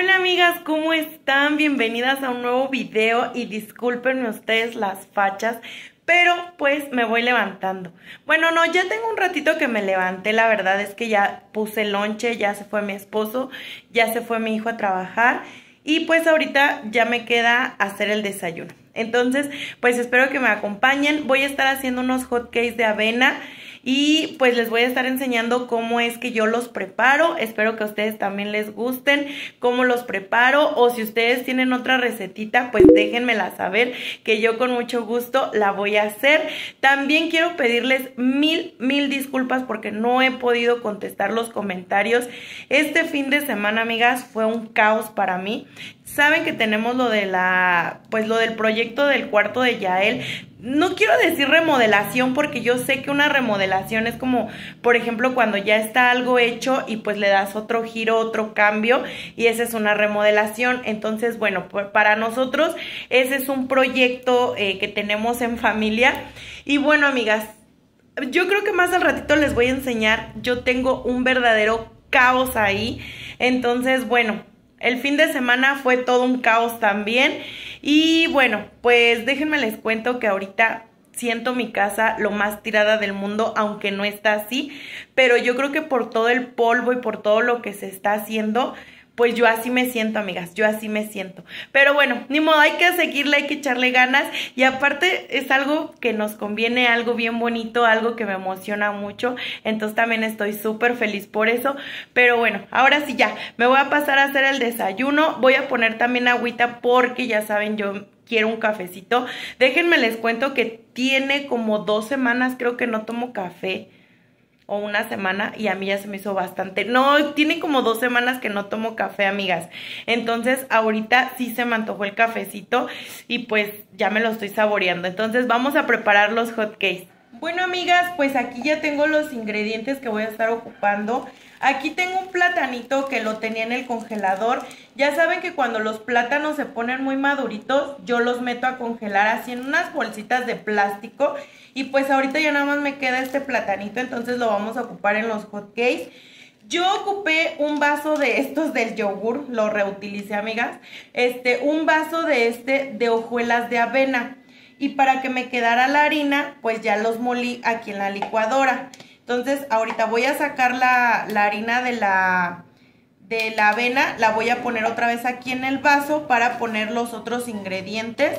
Hola amigas, ¿cómo están? Bienvenidas a un nuevo video y discúlpenme ustedes las fachas, pero pues me voy levantando. Bueno, no, ya tengo un ratito que me levanté, la verdad es que ya puse lonche, ya se fue mi esposo, ya se fue mi hijo a trabajar y pues ahorita ya me queda hacer el desayuno. Entonces, pues espero que me acompañen. Voy a estar haciendo unos hot cakes de avena y pues les voy a estar enseñando cómo es que yo los preparo. Espero que a ustedes también les gusten cómo los preparo o si ustedes tienen otra recetita pues déjenmela saber que yo con mucho gusto la voy a hacer. También quiero pedirles mil, mil disculpas porque no he podido contestar los comentarios. Este fin de semana, amigas, fue un caos para mí. Saben que tenemos lo de la, pues lo del proyecto del cuarto de Yael. No quiero decir remodelación porque yo sé que una remodelación es como, por ejemplo, cuando ya está algo hecho y pues le das otro giro, otro cambio y esa es una remodelación. Entonces, bueno, para nosotros ese es un proyecto eh, que tenemos en familia. Y bueno, amigas, yo creo que más al ratito les voy a enseñar. Yo tengo un verdadero caos ahí. Entonces, bueno, el fin de semana fue todo un caos también. Y bueno, pues déjenme les cuento que ahorita siento mi casa lo más tirada del mundo, aunque no está así. Pero yo creo que por todo el polvo y por todo lo que se está haciendo, pues yo así me siento, amigas, yo así me siento. Pero bueno, ni modo, hay que seguirle, hay que echarle ganas y aparte es algo que nos conviene, algo bien bonito, algo que me emociona mucho, entonces también estoy súper feliz por eso. Pero bueno, ahora sí ya, me voy a pasar a hacer el desayuno, voy a poner también agüita porque ya saben, yo quiero un cafecito. Déjenme les cuento que tiene como dos semanas creo que no tomo café o una semana y a mí ya se me hizo bastante. No, tiene como dos semanas que no tomo café, amigas. Entonces, ahorita sí se me antojó el cafecito y pues ya me lo estoy saboreando. Entonces, vamos a preparar los hot cakes. Bueno, amigas, pues aquí ya tengo los ingredientes que voy a estar ocupando. Aquí tengo un platanito que lo tenía en el congelador. Ya saben que cuando los plátanos se ponen muy maduritos, yo los meto a congelar así en unas bolsitas de plástico. Y pues ahorita ya nada más me queda este platanito, entonces lo vamos a ocupar en los hot cakes. Yo ocupé un vaso de estos del yogur, lo reutilicé, amigas. Este, un vaso de este de hojuelas de avena. Y para que me quedara la harina, pues ya los molí aquí en la licuadora. Entonces, ahorita voy a sacar la, harina de la, de la avena, la voy a poner otra vez aquí en el vaso para poner los otros ingredientes.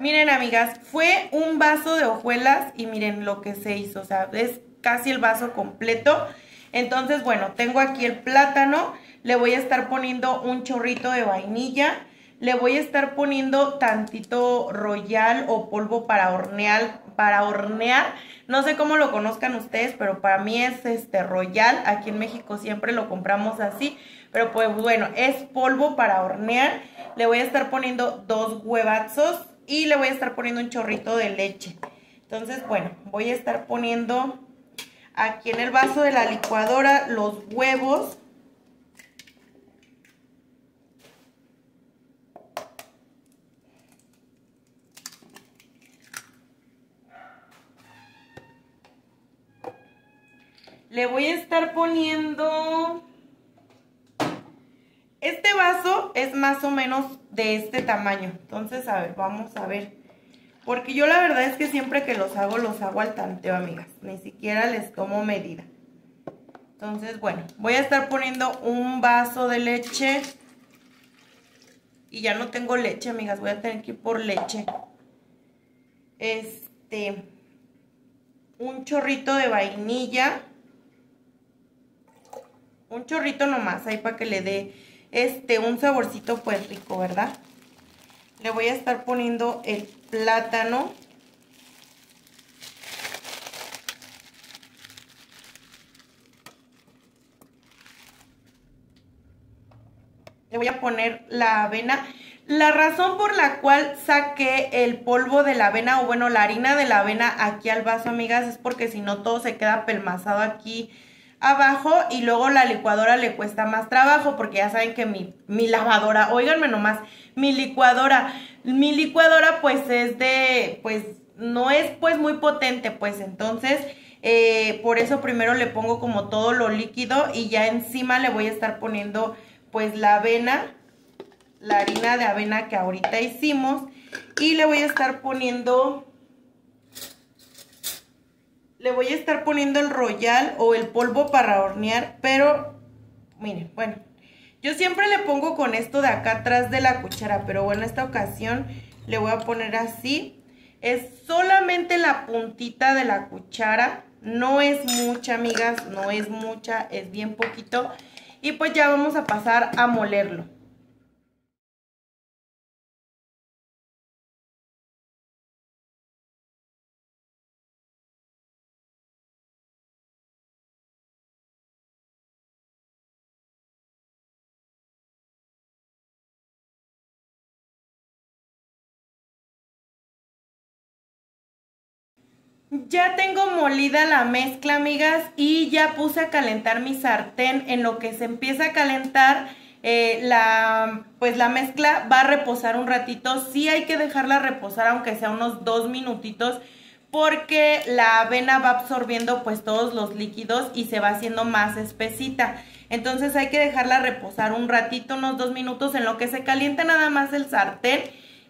Miren, amigas, fue un vaso de hojuelas y miren lo que se hizo, o sea, es casi el vaso completo. Entonces, bueno, tengo aquí el plátano, le voy a estar poniendo un chorrito de vainilla, le voy a estar poniendo tantito royal o polvo para hornear, para hornear. No sé cómo lo conozcan ustedes, pero para mí es este royal. Aquí en México siempre lo compramos así. Pero pues bueno, es polvo para hornear. Le voy a estar poniendo dos huevazos y le voy a estar poniendo un chorrito de leche. Entonces, bueno, voy a estar poniendo aquí en el vaso de la licuadora los huevos. Le voy a estar poniendo... Este vaso es más o menos de este tamaño. Entonces, a ver, vamos a ver. Porque yo la verdad es que siempre que los hago, los hago al tanteo, amigas. Ni siquiera les tomo medida. Entonces, bueno, voy a estar poniendo un vaso de leche. Y ya no tengo leche, amigas. Voy a tener que ir por leche. Este... Un chorrito de vainilla un chorrito nomás ahí para que le dé este un saborcito pues rico, ¿verdad? Le voy a estar poniendo el plátano. Le voy a poner la avena. La razón por la cual saqué el polvo de la avena o bueno, la harina de la avena aquí al vaso, amigas, es porque si no todo se queda pelmazado aquí abajo y luego la licuadora le cuesta más trabajo porque ya saben que mi, mi lavadora, oiganme nomás, mi licuadora, mi licuadora pues es de, pues no es pues muy potente, pues entonces eh, por eso primero le pongo como todo lo líquido y ya encima le voy a estar poniendo pues la avena, la harina de avena que ahorita hicimos y le voy a estar poniendo le voy a estar poniendo el royal o el polvo para hornear, pero miren, bueno, yo siempre le pongo con esto de acá atrás de la cuchara, pero bueno, esta ocasión le voy a poner así. Es solamente la puntita de la cuchara, no es mucha, amigas, no es mucha, es bien poquito. Y pues ya vamos a pasar a molerlo. Ya tengo molida la mezcla, amigas, y ya puse a calentar mi sartén. En lo que se empieza a calentar, eh, la, pues la mezcla va a reposar un ratito. Sí hay que dejarla reposar, aunque sea unos dos minutitos, porque la avena va absorbiendo pues todos los líquidos y se va haciendo más espesita. Entonces hay que dejarla reposar un ratito, unos dos minutos, en lo que se calienta nada más el sartén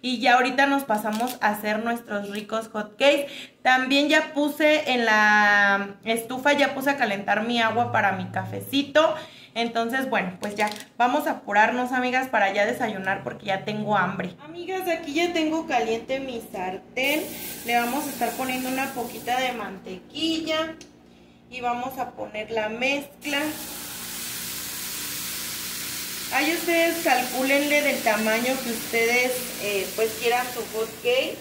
y ya ahorita nos pasamos a hacer nuestros ricos hot cakes. También ya puse en la estufa, ya puse a calentar mi agua para mi cafecito. Entonces, bueno, pues ya vamos a apurarnos, amigas, para ya desayunar porque ya tengo hambre. Amigas, aquí ya tengo caliente mi sartén. Le vamos a estar poniendo una poquita de mantequilla y vamos a poner la mezcla. Ahí ustedes calculenle del tamaño que ustedes eh, pues quieran su hot cake.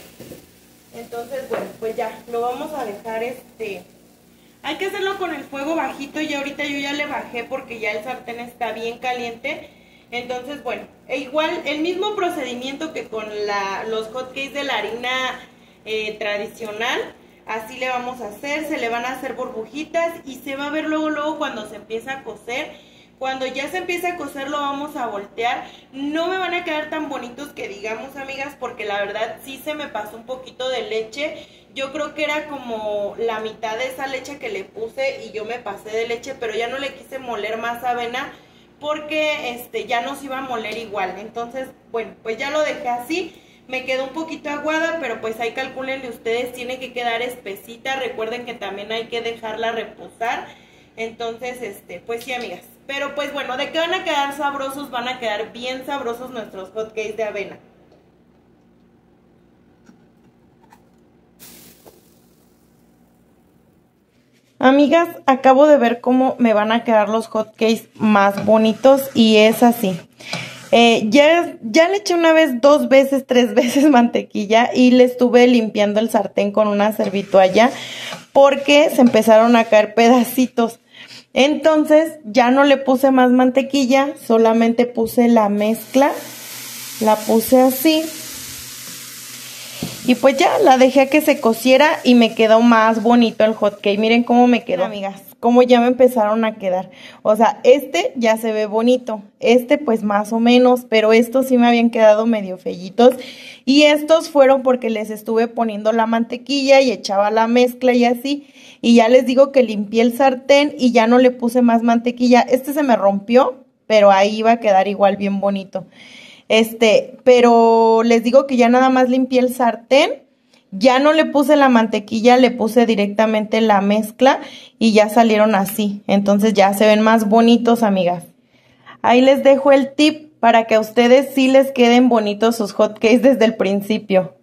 Entonces, bueno, pues ya, lo vamos a dejar este... Hay que hacerlo con el fuego bajito y ahorita yo ya le bajé porque ya el sartén está bien caliente. Entonces, bueno, e igual el mismo procedimiento que con la, los hotcakes de la harina eh, tradicional, así le vamos a hacer, se le van a hacer burbujitas y se va a ver luego, luego cuando se empieza a cocer cuando ya se empiece a cocer lo vamos a voltear. No me van a quedar tan bonitos que digamos, amigas, porque la verdad sí se me pasó un poquito de leche. Yo creo que era como la mitad de esa leche que le puse y yo me pasé de leche, pero ya no le quise moler más avena porque este ya no se iba a moler igual. Entonces, bueno, pues ya lo dejé así. Me quedó un poquito aguada, pero pues ahí calculenle ustedes, tiene que quedar espesita. Recuerden que también hay que dejarla reposar. Entonces, este, pues sí, amigas. Pero pues bueno, de que van a quedar sabrosos, van a quedar bien sabrosos nuestros hotcakes de avena. Amigas, acabo de ver cómo me van a quedar los hotcakes más bonitos y es así. Eh, ya, ya le eché una vez, dos veces, tres veces mantequilla y le estuve limpiando el sartén con una servitoalla porque se empezaron a caer pedacitos. Entonces ya no le puse más mantequilla, solamente puse la mezcla, la puse así. Y pues ya la dejé a que se cociera y me quedó más bonito el hot cake. Miren cómo me quedó, amigas, cómo ya me empezaron a quedar. O sea, este ya se ve bonito, este pues más o menos, pero estos sí me habían quedado medio fellitos. Y estos fueron porque les estuve poniendo la mantequilla y echaba la mezcla y así y ya les digo que limpié el sartén y ya no le puse más mantequilla. Este se me rompió, pero ahí iba a quedar igual bien bonito. Este, pero les digo que ya nada más limpié el sartén, ya no le puse la mantequilla, le puse directamente la mezcla y ya salieron así. Entonces ya se ven más bonitos, amigas. Ahí les dejo el tip para que a ustedes sí les queden bonitos sus hotcakes desde el principio.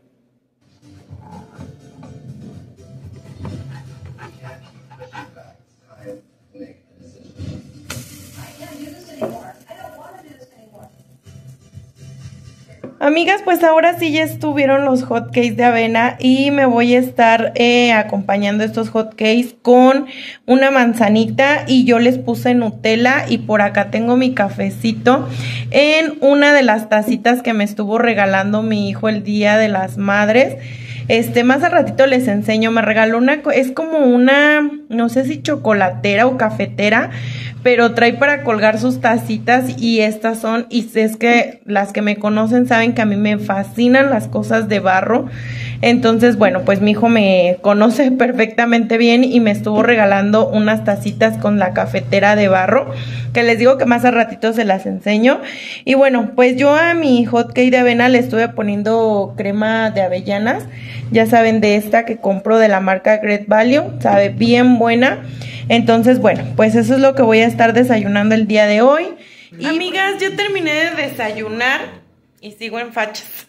Amigas, pues ahora sí ya estuvieron los hotcakes de avena y me voy a estar eh, acompañando estos hotcakes con una manzanita y yo les puse Nutella y por acá tengo mi cafecito en una de las tacitas que me estuvo regalando mi hijo el día de las madres. Este, más al ratito les enseño, me regaló una, es como una, no sé si chocolatera o cafetera, pero trae para colgar sus tacitas y estas son, y es que las que me conocen saben que a mí me fascinan las cosas de barro. Entonces, bueno, pues mi hijo me conoce perfectamente bien y me estuvo regalando unas tacitas con la cafetera de barro, que les digo que más a ratito se las enseño. Y bueno, pues yo a mi hot cake de avena le estuve poniendo crema de avellanas, ya saben de esta que compro de la marca Great Value, sabe bien buena. Entonces, bueno, pues eso es lo que voy a estar desayunando el día de hoy. Amigas, yo terminé de desayunar y sigo en fachas.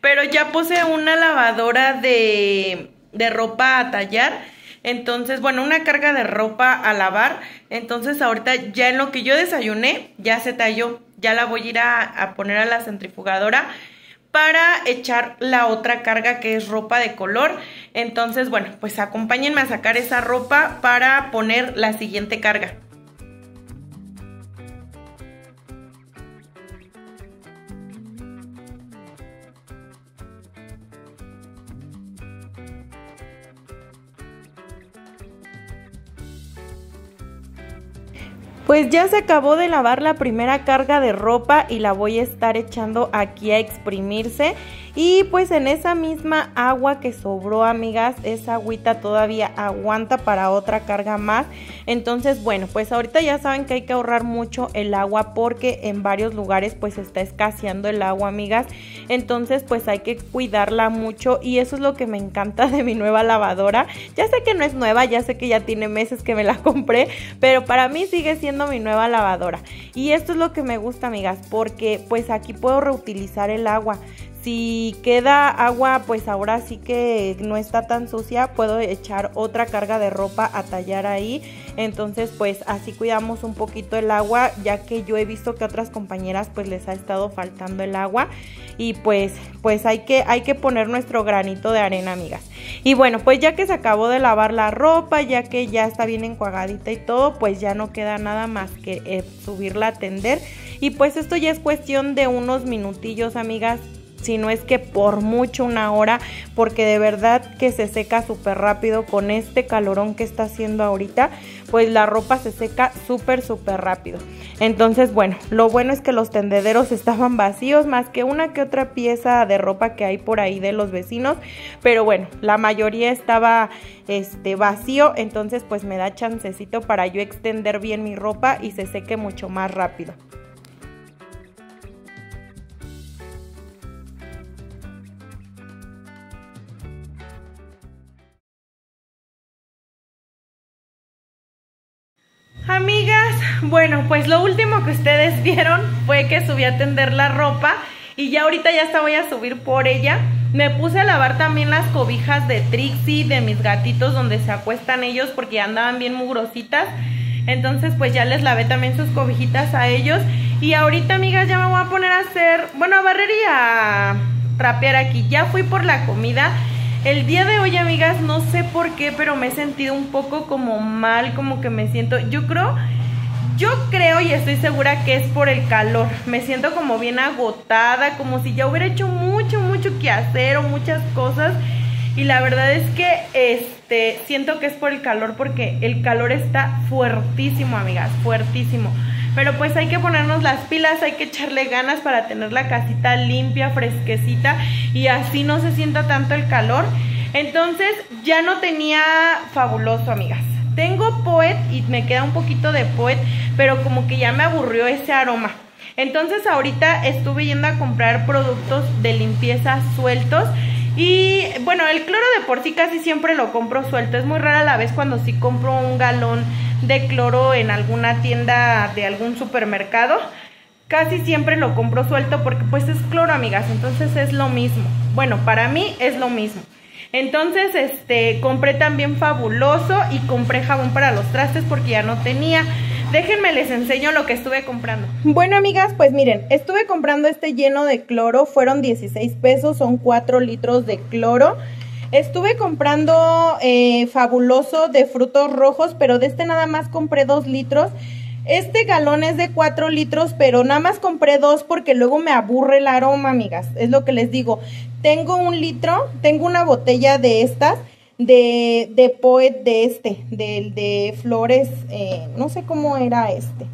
Pero ya puse una lavadora de, de ropa a tallar. Entonces, bueno, una carga de ropa a lavar. Entonces, ahorita ya en lo que yo desayuné, ya se talló. Ya la voy a ir a, a poner a la centrifugadora para echar la otra carga que es ropa de color. Entonces, bueno, pues acompáñenme a sacar esa ropa para poner la siguiente carga. Pues ya se acabó de lavar la primera carga de ropa y la voy a estar echando aquí a exprimirse. Y pues en esa misma agua que sobró, amigas, esa agüita todavía aguanta para otra carga más. Entonces, bueno, pues ahorita ya saben que hay que ahorrar mucho el agua porque en varios lugares pues está escaseando el agua, amigas. Entonces, pues hay que cuidarla mucho y eso es lo que me encanta de mi nueva lavadora. Ya sé que no es nueva, ya sé que ya tiene meses que me la compré, pero para mí sigue siendo mi nueva lavadora. Y esto es lo que me gusta, amigas, porque pues aquí puedo reutilizar el agua. Si queda agua, pues ahora sí que no está tan sucia, puedo echar otra carga de ropa a tallar ahí. Entonces, pues así cuidamos un poquito el agua, ya que yo he visto que a otras compañeras pues les ha estado faltando el agua y pues pues hay que hay que poner nuestro granito de arena, amigas. Y bueno, pues ya que se acabó de lavar la ropa, ya que ya está bien enjuagadita y todo, pues ya no queda nada más que eh, subirla a tender. Y pues esto ya es cuestión de unos minutillos, amigas si no es que por mucho una hora, porque de verdad que se seca súper rápido con este calorón que está haciendo ahorita, pues la ropa se seca súper, súper rápido. Entonces, bueno, lo bueno es que los tendederos estaban vacíos, más que una que otra pieza de ropa que hay por ahí de los vecinos, pero bueno, la mayoría estaba este vacío, entonces pues me da chancecito para yo extender bien mi ropa y se seque mucho más rápido. Amigas, bueno, pues lo último que ustedes vieron fue que subí a tender la ropa y ya ahorita ya hasta voy a subir por ella. Me puse a lavar también las cobijas de Trixie, de mis gatitos donde se acuestan ellos porque ya andaban bien mugrositas. Entonces pues ya les lavé también sus cobijitas a ellos. Y ahorita amigas ya me voy a poner a hacer, bueno a barrer y a trapear aquí. Ya fui por la comida el día de hoy, amigas, no sé por qué, pero me he sentido un poco como mal, como que me siento, yo creo, yo creo y estoy segura que es por el calor. Me siento como bien agotada, como si ya hubiera hecho mucho, mucho que hacer o muchas cosas. Y la verdad es que este siento que es por el calor porque el calor está fuertísimo, amigas, fuertísimo. Pero pues hay que ponernos las pilas, hay que echarle ganas para tener la casita limpia, fresquecita y así no se sienta tanto el calor. Entonces ya no tenía fabuloso, amigas. Tengo Poet y me queda un poquito de Poet, pero como que ya me aburrió ese aroma. Entonces ahorita estuve yendo a comprar productos de limpieza sueltos. Y bueno, el cloro de por sí casi siempre lo compro suelto. Es muy rara la vez cuando sí compro un galón de cloro en alguna tienda de algún supermercado, casi siempre lo compro suelto porque pues es cloro, amigas, entonces es lo mismo. Bueno, para mí es lo mismo. Entonces, este, compré también fabuloso y compré jabón para los trastes porque ya no tenía. Déjenme les enseño lo que estuve comprando. Bueno, amigas, pues miren, estuve comprando este lleno de cloro, fueron 16 pesos, son 4 litros de cloro. Estuve comprando eh, fabuloso de frutos rojos, pero de este nada más compré dos litros. Este galón es de 4 litros, pero nada más compré dos porque luego me aburre el aroma, amigas. Es lo que les digo. Tengo un litro, tengo una botella de estas, de, de Poet de este, de, de flores, eh, no sé cómo era este.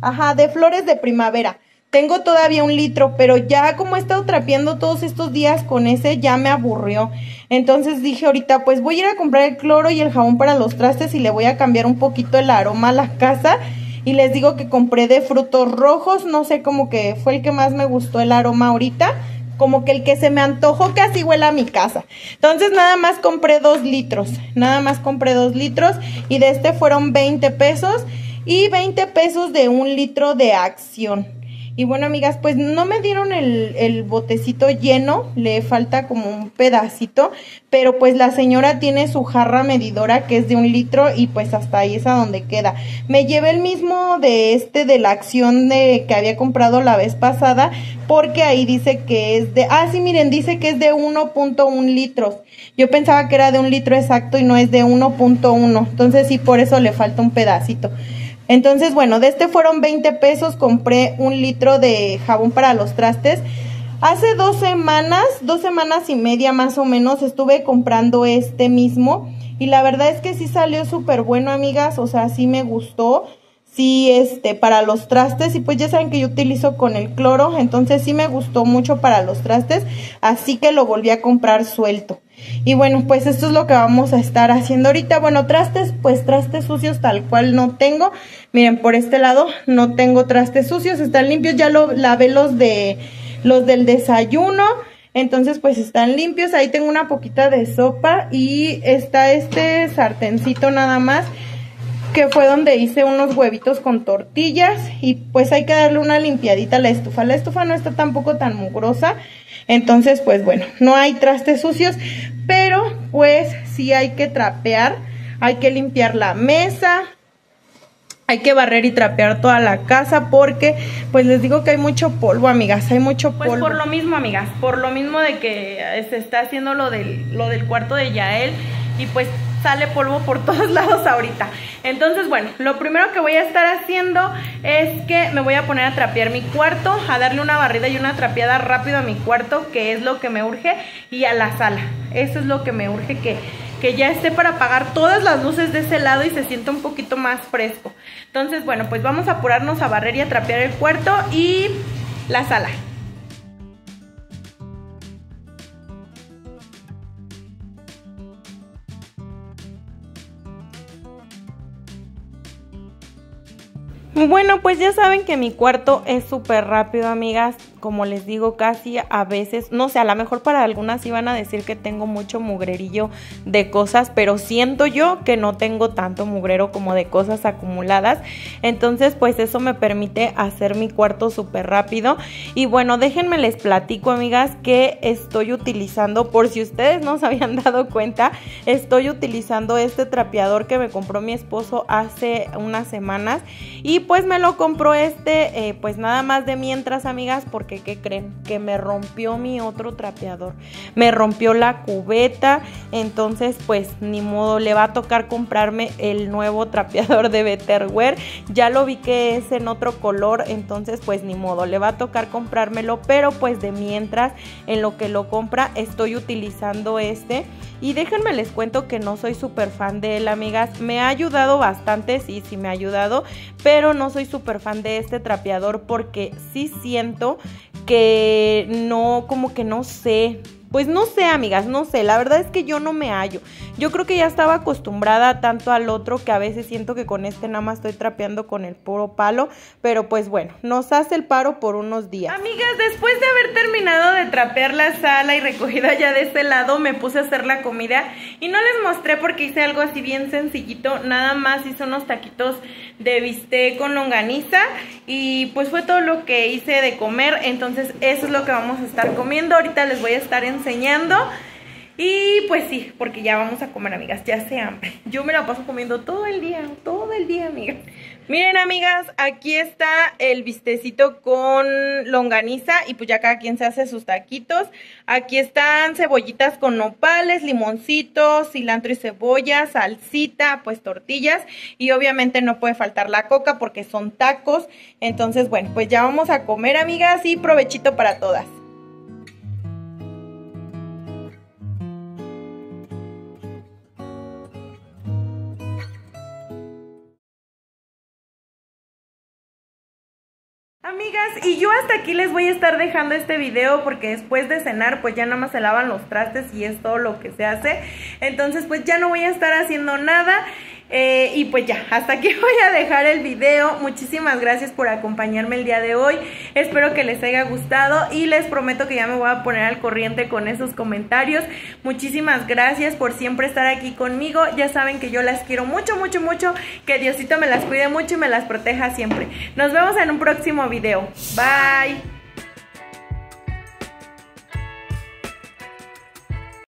Ajá, de flores de primavera. tengo todavía un litro, pero ya como he estado trapeando todos estos días con ese, ya me aburrió. Entonces dije ahorita, pues voy a ir a comprar el cloro y el jabón para los trastes y le voy a cambiar un poquito el aroma a la casa. Y les digo que compré de frutos rojos, no sé, como que fue el que más me gustó el aroma ahorita como que el que se me antojó así huela a mi casa. Entonces nada más compré dos litros, nada más compré dos litros y de este fueron 20 pesos y 20 pesos de un litro de acción. Y bueno, amigas, pues no me dieron el, el, botecito lleno, le falta como un pedacito, pero pues la señora tiene su jarra medidora que es de un litro y pues hasta ahí es a donde queda. Me llevé el mismo de este de la acción de que había comprado la vez pasada, porque ahí dice que es de, ah, sí, miren, dice que es de 1.1 litros. Yo pensaba que era de un litro exacto y no es de 1.1, entonces sí, por eso le falta un pedacito. Entonces, bueno, de este fueron 20 pesos, compré un litro de jabón para los trastes. Hace dos semanas, dos semanas y media más o menos, estuve comprando este mismo. Y la verdad es que sí salió súper bueno, amigas. O sea, sí me gustó. Sí, este, para los trastes. Y pues ya saben que yo utilizo con el cloro. Entonces sí me gustó mucho para los trastes. Así que lo volví a comprar suelto. Y bueno, pues esto es lo que vamos a estar haciendo ahorita. Bueno, trastes, pues trastes sucios tal cual no tengo. Miren, por este lado no tengo trastes sucios, están limpios. Ya lo lavé los de los del desayuno. Entonces, pues están limpios. Ahí tengo una poquita de sopa y está este sartencito nada más que fue donde hice unos huevitos con tortillas y pues hay que darle una limpiadita a la estufa. La estufa no está tampoco tan mugrosa, entonces pues bueno, no hay trastes sucios, pero pues sí hay que trapear, hay que limpiar la mesa, hay que barrer y trapear toda la casa porque pues les digo que hay mucho polvo, amigas, hay mucho polvo. Pues por lo mismo, amigas, por lo mismo de que se está haciendo lo del, lo del cuarto de Yael y pues sale polvo por todos lados ahorita. Entonces, bueno, lo primero que voy a estar haciendo es que me voy a poner a trapear mi cuarto, a darle una barrida y una trapeada rápido a mi cuarto, que es lo que me urge, y a la sala. Eso es lo que me urge que, que ya esté para apagar todas las luces de ese lado y se sienta un poquito más fresco. Entonces, bueno, pues vamos a apurarnos a barrer y a trapear el cuarto y la sala. Bueno, pues ya saben que mi cuarto es súper rápido, amigas. Como les digo, casi a veces, no sé, a lo mejor para algunas iban a decir que tengo mucho mugrerillo de cosas, pero siento yo que no tengo tanto mugrero como de cosas acumuladas. Entonces, pues eso me permite hacer mi cuarto súper rápido. Y bueno, déjenme les platico, amigas, que estoy utilizando, por si ustedes no se habían dado cuenta, estoy utilizando este trapeador que me compró mi esposo hace unas semanas. Y pues me lo compró este, eh, pues nada más de mientras, amigas, porque ¿qué creen? Que me rompió mi otro trapeador. Me rompió la cubeta, entonces pues ni modo, le va a tocar comprarme el nuevo trapeador de Betterware. Ya lo vi que es en otro color, entonces pues ni modo, le va a tocar comprármelo, pero pues de mientras, en lo que lo compra, estoy utilizando este. Y déjenme les cuento que no soy súper fan de él, amigas. Me ha ayudado bastante, sí, sí me ha ayudado, pero no soy súper fan de este trapeador porque sí siento que no, como que no sé, pues no sé, amigas, no sé, la verdad es que yo no me hallo. Yo creo que ya estaba acostumbrada tanto al otro que a veces siento que con este nada más estoy trapeando con el puro palo, pero pues bueno, nos hace el paro por unos días. Amigas, después de haber terminado de trapear la sala y recogida ya de este lado, me puse a hacer la comida y no les mostré porque hice algo así bien sencillito, nada más hice unos taquitos de bistec con longaniza y pues fue todo lo que hice de comer, entonces eso es lo que vamos a estar comiendo. Ahorita les voy a estar enseñando enseñando. Y pues sí, porque ya vamos a comer, amigas, ya se hambre. Yo me la paso comiendo todo el día, todo el día, amigas. Miren, amigas, aquí está el bistecito con longaniza y pues ya cada quien se hace sus taquitos. Aquí están cebollitas con nopales, limoncitos, cilantro y cebolla, salsita, pues tortillas y obviamente no puede faltar la coca porque son tacos. Entonces, bueno, pues ya vamos a comer, amigas, y provechito para todas. Amigas, y yo hasta aquí les voy a estar dejando este video porque después de cenar pues ya nada más se lavan los trastes y es todo lo que se hace. Entonces pues ya no voy a estar haciendo nada. Eh, y pues ya, hasta aquí voy a dejar el video. Muchísimas gracias por acompañarme el día de hoy. Espero que les haya gustado y les prometo que ya me voy a poner al corriente con esos comentarios. Muchísimas gracias por siempre estar aquí conmigo. Ya saben que yo las quiero mucho, mucho, mucho. Que Diosito me las cuide mucho y me las proteja siempre. Nos vemos en un próximo video. Bye.